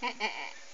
Ha ha ha.